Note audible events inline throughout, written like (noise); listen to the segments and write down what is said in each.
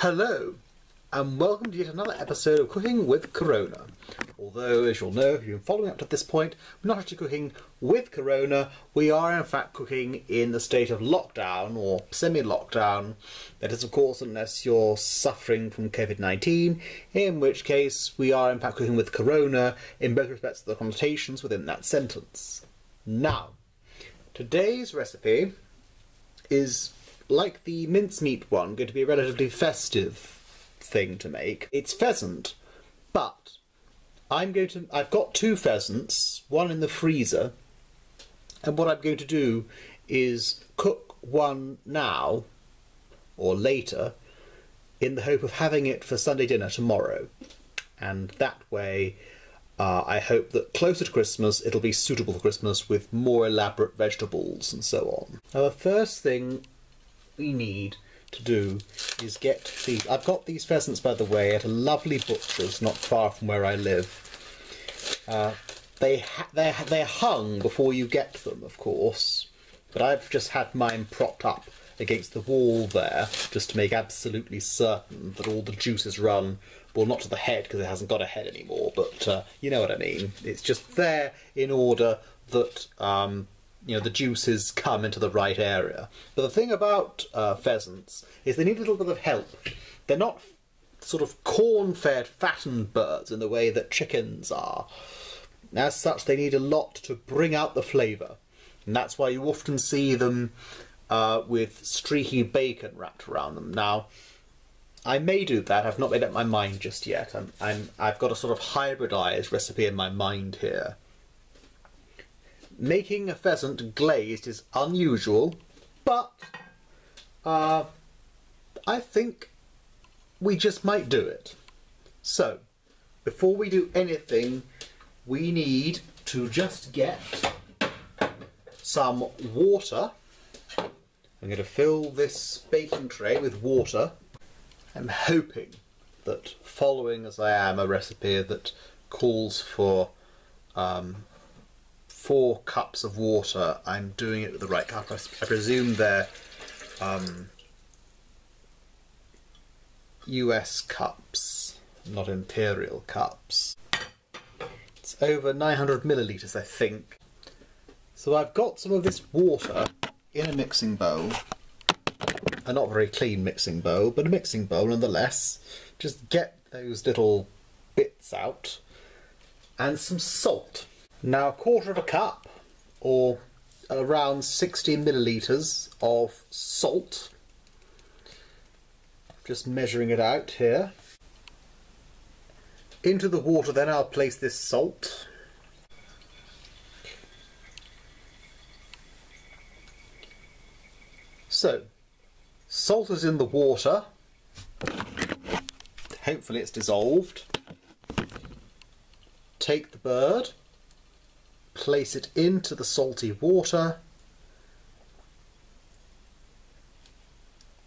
Hello, and welcome to yet another episode of Cooking with Corona. Although, as you'll know, if you've been following up to this point, we're not actually cooking with Corona, we are in fact cooking in the state of lockdown or semi lockdown. That is, of course, unless you're suffering from COVID 19, in which case we are in fact cooking with Corona in both respects of the connotations within that sentence. Now, today's recipe is like the mincemeat one, going to be a relatively festive thing to make. It's pheasant, but I'm going to. I've got two pheasants, one in the freezer, and what I'm going to do is cook one now or later in the hope of having it for Sunday dinner tomorrow. And that way, uh, I hope that closer to Christmas it'll be suitable for Christmas with more elaborate vegetables and so on. Now, the first thing we need to do is get these. I've got these pheasants, by the way, at a lovely butcher's not far from where I live. Uh, they they're, they're hung before you get them, of course, but I've just had mine propped up against the wall there just to make absolutely certain that all the juices run. Well, not to the head because it hasn't got a head anymore, but uh, you know what I mean. It's just there in order that um, you know the juices come into the right area. But the thing about uh, pheasants is they need a little bit of help. They're not sort of corn-fed, fattened birds in the way that chickens are. As such, they need a lot to bring out the flavour, and that's why you often see them uh, with streaky bacon wrapped around them. Now, I may do that. I've not made up my mind just yet. I'm, I'm, I've got a sort of hybridized recipe in my mind here. Making a pheasant glazed is unusual, but uh, I think we just might do it. So, before we do anything, we need to just get some water. I'm going to fill this baking tray with water. I'm hoping that following as I am a recipe that calls for um, four cups of water, I'm doing it with the right cup. I, I presume they're um, US cups, not imperial cups. It's over 900 millilitres, I think. So I've got some of this water in a mixing bowl. A not very clean mixing bowl, but a mixing bowl nonetheless. Just get those little bits out. And some salt. Now, a quarter of a cup, or around 60 millilitres of salt. Just measuring it out here. Into the water then I'll place this salt. So, salt is in the water. Hopefully it's dissolved. Take the bird, place it into the salty water,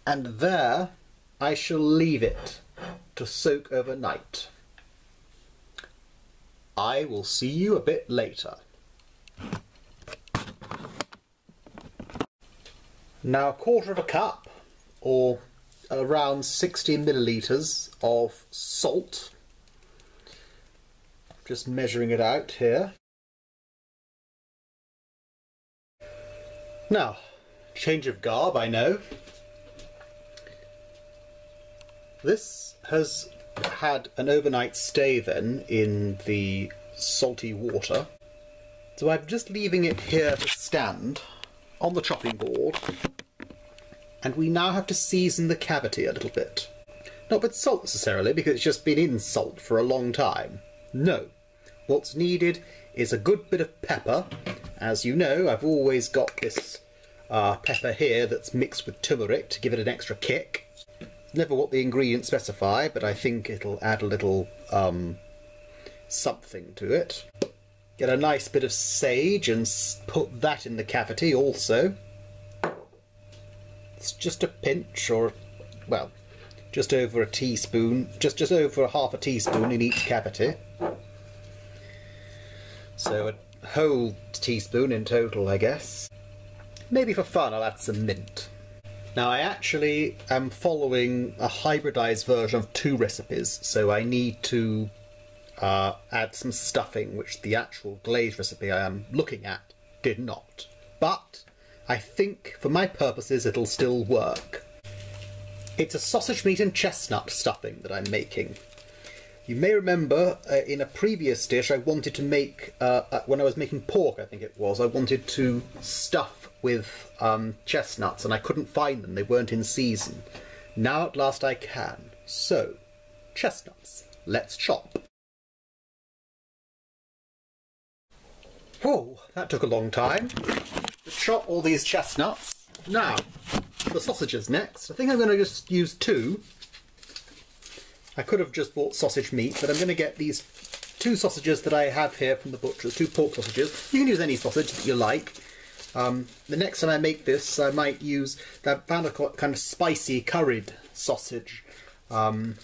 and there I shall leave it to soak overnight. I will see you a bit later. Now a quarter of a cup or around 60 millilitres of salt. Just measuring it out here. Now, change of garb, I know. This has had an overnight stay then in the salty water. So I'm just leaving it here to stand on the chopping board. And we now have to season the cavity a little bit. Not with salt necessarily, because it's just been in salt for a long time. No. What's needed is a good bit of pepper. As you know, I've always got this uh, pepper here that's mixed with turmeric to give it an extra kick. Never what the ingredients specify, but I think it'll add a little um, something to it. Get a nice bit of sage and put that in the cavity also. It's just a pinch or, well, just over a teaspoon, just, just over a half a teaspoon in each cavity. So a whole teaspoon in total, I guess. Maybe for fun I'll add some mint. Now, I actually am following a hybridized version of two recipes, so I need to uh, add some stuffing, which the actual glaze recipe I am looking at did not. But I think for my purposes it'll still work. It's a sausage meat and chestnut stuffing that I'm making. You may remember uh, in a previous dish I wanted to make, uh, uh, when I was making pork, I think it was, I wanted to stuff with um, chestnuts and I couldn't find them, they weren't in season. Now at last I can. So, chestnuts. Let's chop. Whoa, that took a long time. Chop all these chestnuts. Now, the sausages next. I think I'm going to just use two I could have just bought sausage meat, but I'm going to get these two sausages that I have here from the butcher's, two pork sausages. You can use any sausage that you like. Um, the next time I make this, I might use that found a kind of spicy curried sausage um,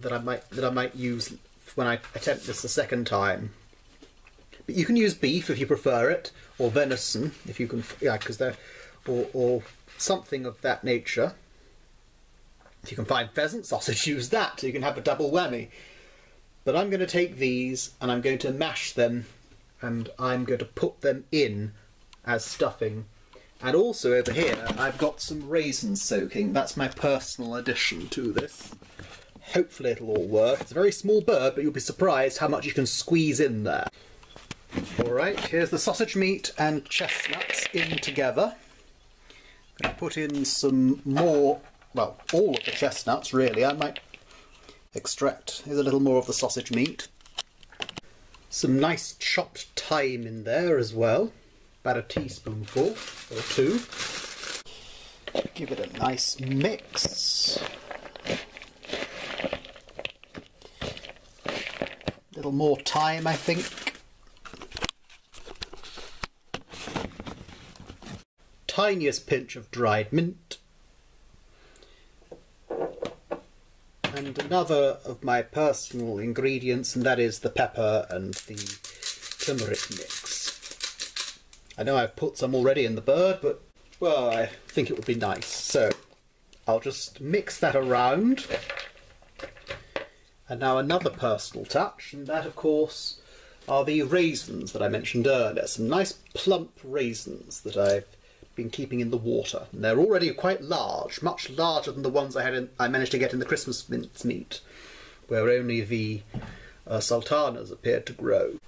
that I might that I might use when I attempt this the second time. But you can use beef if you prefer it, or venison if you can, yeah, because they're or, or something of that nature. If you can find pheasant sausage, use that. So you can have a double whammy. But I'm going to take these and I'm going to mash them and I'm going to put them in as stuffing. And also over here, I've got some raisins soaking. That's my personal addition to this. Hopefully it'll all work. It's a very small bird, but you'll be surprised how much you can squeeze in there. Alright, here's the sausage meat and chestnuts in together. I'm going to put in some more well, all of the chestnuts really. I might extract, a little more of the sausage meat. Some nice chopped thyme in there as well, about a teaspoonful or two. Give it a nice mix. A little more thyme, I think. Tiniest pinch of dried mint. And another of my personal ingredients, and that is the pepper and the turmeric mix. I know I've put some already in the bird, but, well, I think it would be nice. So, I'll just mix that around. And now another personal touch, and that, of course, are the raisins that I mentioned earlier. Some nice plump raisins that I've been keeping in the water. And they're already quite large, much larger than the ones I had in, I managed to get in the Christmas mince meat, where only the uh, sultanas appeared to grow.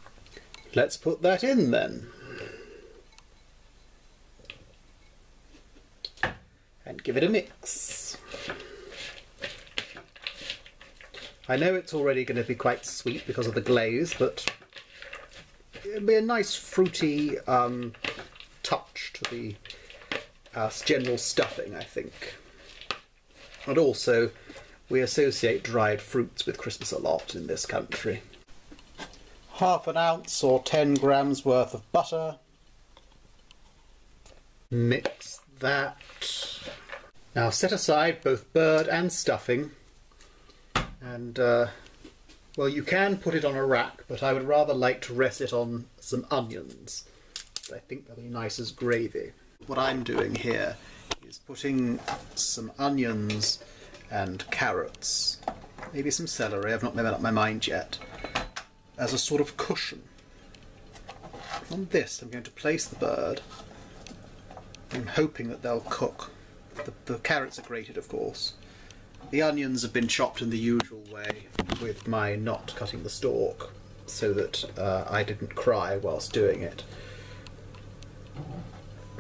Let's put that in then. And give it a mix. I know it's already going to be quite sweet because of the glaze, but it'll be a nice fruity um, touch to the uh, general stuffing, I think. And also, we associate dried fruits with Christmas a lot in this country. Half an ounce or 10 grams worth of butter. Mix that. Now set aside both bird and stuffing. And, uh, well, you can put it on a rack, but I would rather like to rest it on some onions. I think they'll be nice as gravy. What I'm doing here is putting some onions and carrots, maybe some celery, I've not made up my mind yet, as a sort of cushion. On this I'm going to place the bird. I'm hoping that they'll cook. The, the carrots are grated of course. The onions have been chopped in the usual way with my not cutting the stalk so that uh, I didn't cry whilst doing it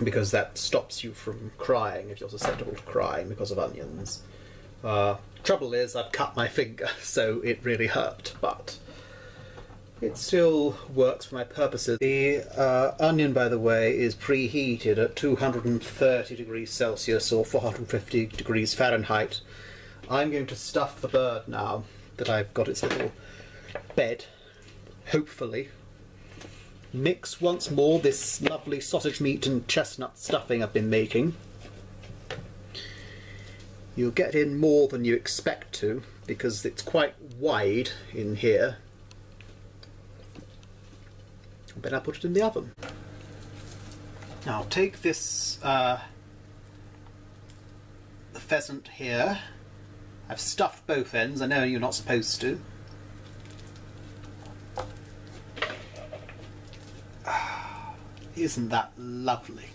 because that stops you from crying if you're susceptible to crying because of onions. Uh, trouble is, I've cut my finger, (laughs) so it really hurt, but it still works for my purposes. The uh, onion, by the way, is preheated at 230 degrees Celsius or 450 degrees Fahrenheit. I'm going to stuff the bird now that I've got its little bed, hopefully, Mix once more this lovely sausage meat and chestnut stuffing I've been making. You'll get in more than you expect to because it's quite wide in here. Then I'll put it in the oven. Now take this uh, pheasant here. I've stuffed both ends. I know you're not supposed to. Isn't that lovely?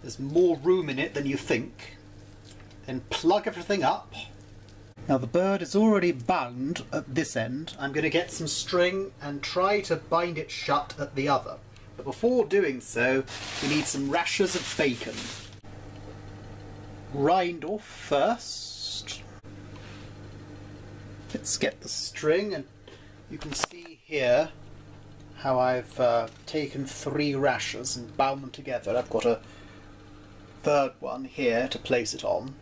There's more room in it than you think. Then plug everything up. Now the bird is already bound at this end. I'm going to get some string and try to bind it shut at the other. But before doing so, we need some rashers of bacon. Grind off first. Let's get the string and you can see here how I've uh, taken three rashers and bound them together. I've got a third one here to place it on.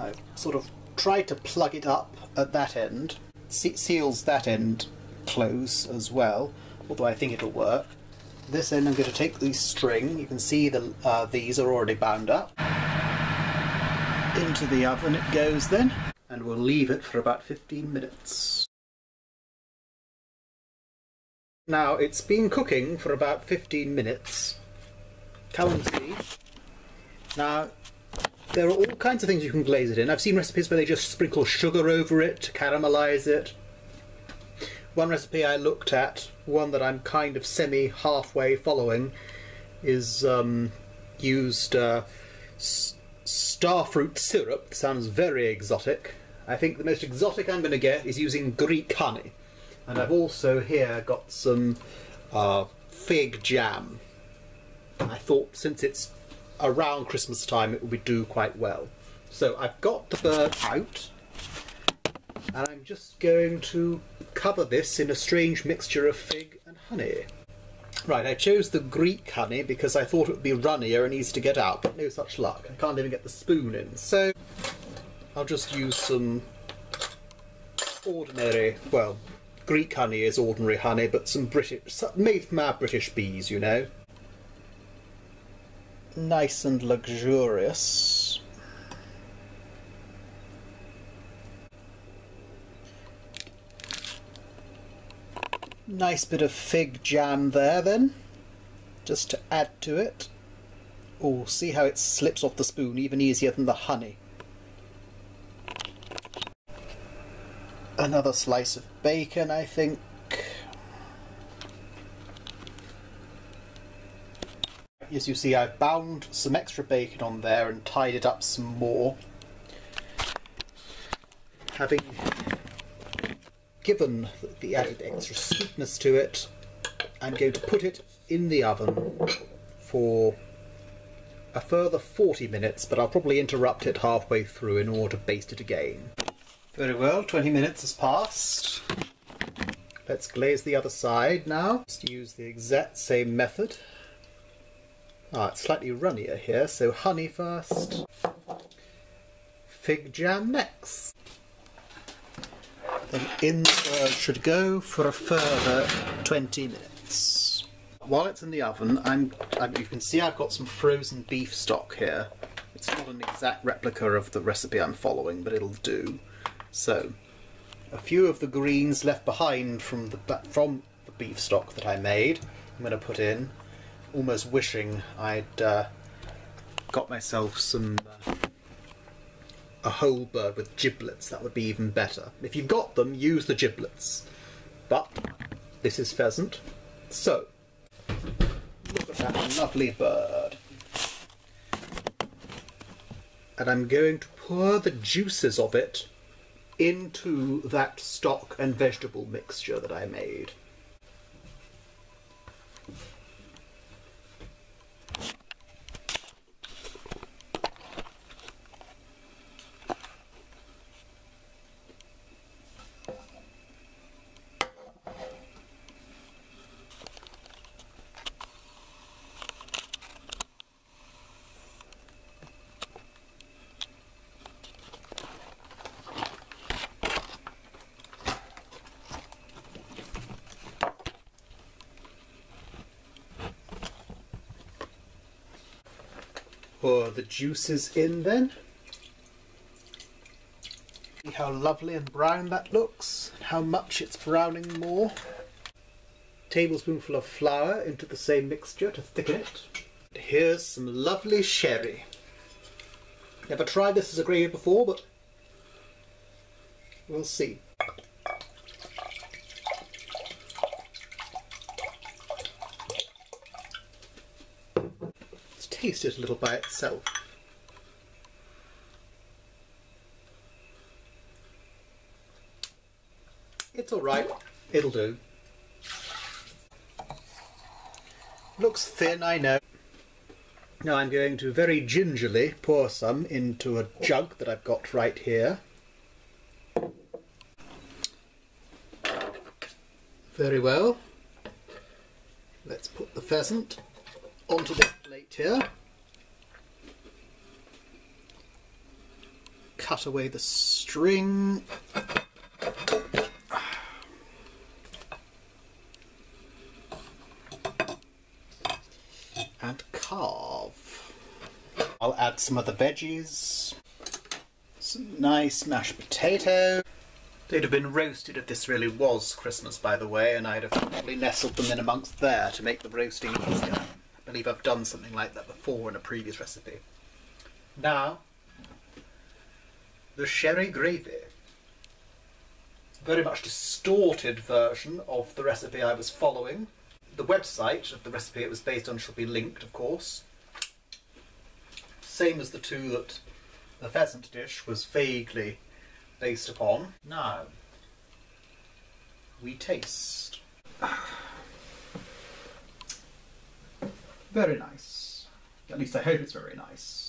I've sort of tried to plug it up at that end. Se seals that end close as well, although I think it'll work. This end I'm going to take the string, you can see the, uh, these are already bound up. Into the oven it goes then, and we'll leave it for about 15 minutes. Now it's been cooking for about 15 minutes. And. Now there are all kinds of things you can glaze it in. I've seen recipes where they just sprinkle sugar over it to caramelise it. One recipe I looked at, one that I'm kind of semi halfway following, is um, used uh, starfruit syrup. Sounds very exotic. I think the most exotic I'm going to get is using Greek honey. And I've also here got some uh, fig jam. I thought since it's around Christmas time it would do quite well. So I've got the bird out and I'm just going to cover this in a strange mixture of fig and honey. Right, I chose the Greek honey because I thought it would be runnier and easy to get out, but no such luck. I can't even get the spoon in. So I'll just use some ordinary, well, Greek honey is ordinary honey, but some British, made from our British bees, you know. Nice and luxurious. Nice bit of fig jam there then, just to add to it. Oh, see how it slips off the spoon even easier than the honey. Another slice of bacon, I think. As you see, I've bound some extra bacon on there and tied it up some more. Having given the added extra sweetness to it, I'm going to put it in the oven for a further 40 minutes, but I'll probably interrupt it halfway through in order to baste it again. Very well, 20 minutes has passed. Let's glaze the other side now. Just use the exact same method. Ah, it's slightly runnier here, so honey first. Fig jam next. Then in the bird should go for a further 20 minutes. While it's in the oven, I'm, I'm, you can see I've got some frozen beef stock here. It's not an exact replica of the recipe I'm following, but it'll do. So, a few of the greens left behind from the from the beef stock that I made, I'm going to put in, almost wishing I'd uh, got myself some uh, a whole bird with giblets. That would be even better. If you've got them, use the giblets. But this is pheasant, so look at that lovely bird. And I'm going to pour the juices of it into that stock and vegetable mixture that I made. Pour the juices in then. See how lovely and brown that looks, how much it's browning more. Tablespoonful of flour into the same mixture to thicken it. here's some lovely sherry. Never tried this as a gravy before, but we'll see. Let's taste it a little by itself. It's alright, it'll do. Looks thin, I know. Now I'm going to very gingerly pour some into a jug that I've got right here. Very well. Let's put the pheasant onto this plate here. Cut away the string. And carve. I'll add some other veggies. Some nice mashed potato. They'd have been roasted if this really was Christmas, by the way, and I'd have probably nestled them in amongst there to make the roasting easier. I believe I've done something like that before in a previous recipe. Now, the sherry gravy. Very much distorted version of the recipe I was following. The website of the recipe it was based on shall be linked, of course. Same as the two that the pheasant dish was vaguely based upon. Now, we taste. (sighs) Very nice. At least I hope it's very nice.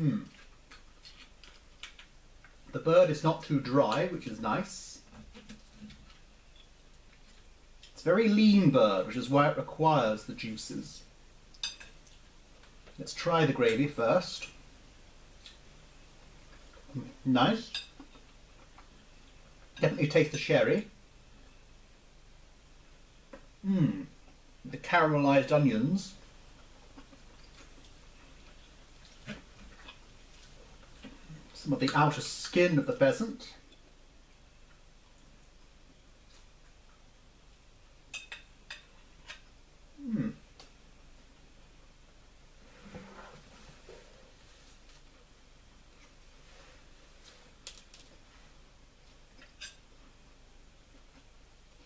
Hmm. The bird is not too dry, which is nice. It's a very lean bird, which is why it requires the juices. Let's try the gravy first. Nice. Definitely taste the sherry. Mmm. The caramelized onions. Some of the outer skin of the pheasant. Hmm.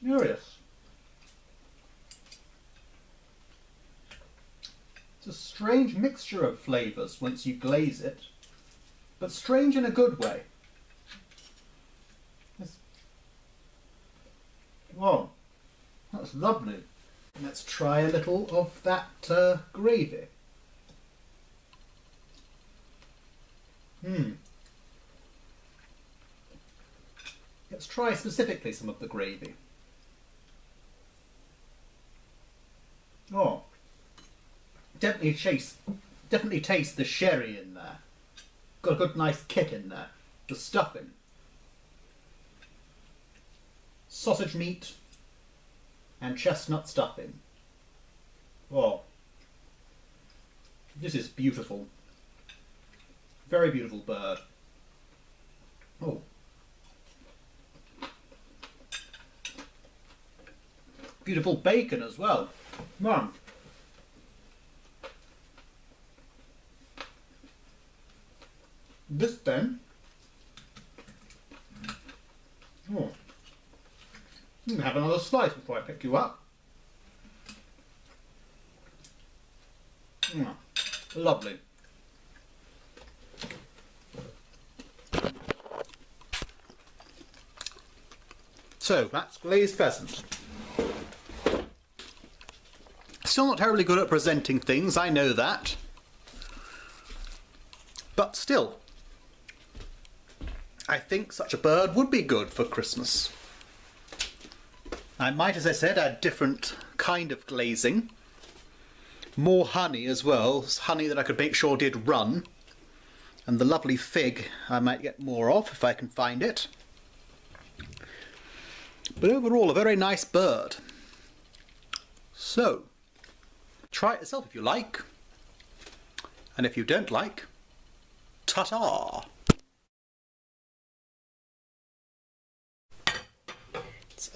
Curious. It's a strange mixture of flavours once you glaze it, but strange in a good way. It's... That's lovely. Let's try a little of that uh, gravy. Hmm. Let's try specifically some of the gravy. Oh, definitely taste, definitely taste the sherry in there. Got a good nice kick in there. The stuffing. Sausage meat and chestnut stuffing. Oh, this is beautiful. Very beautiful bird. Oh. Beautiful bacon as well. Man. This then. Oh. Can have another slice before I pick you up. Mm. Lovely. So that's glazed pheasant. Still not terribly good at presenting things, I know that. But still, I think such a bird would be good for Christmas. I might, as I said, add different kind of glazing. More honey as well, honey that I could make sure did run. And the lovely fig I might get more of if I can find it. But overall, a very nice bird. So, try it yourself if you like. And if you don't like, ta-ta!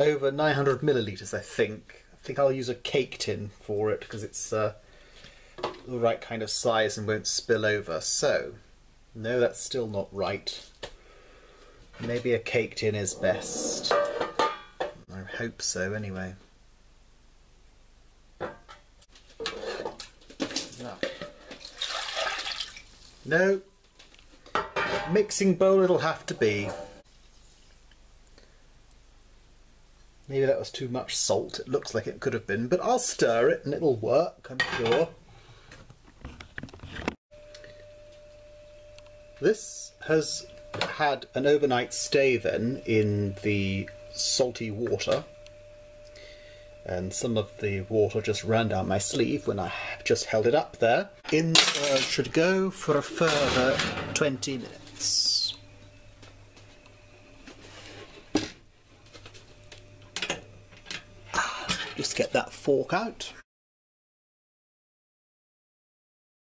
Over 900 millilitres, I think. I think I'll use a cake tin for it because it's uh, the right kind of size and won't spill over. So, no, that's still not right. Maybe a cake tin is best. I hope so, anyway. No. Mixing bowl it'll have to be. Maybe that was too much salt. It looks like it could have been, but I'll stir it and it'll work, I'm sure. This has had an overnight stay then in the salty water and some of the water just ran down my sleeve when I just held it up there. In uh, should go for a further 20 minutes. Just get that fork out.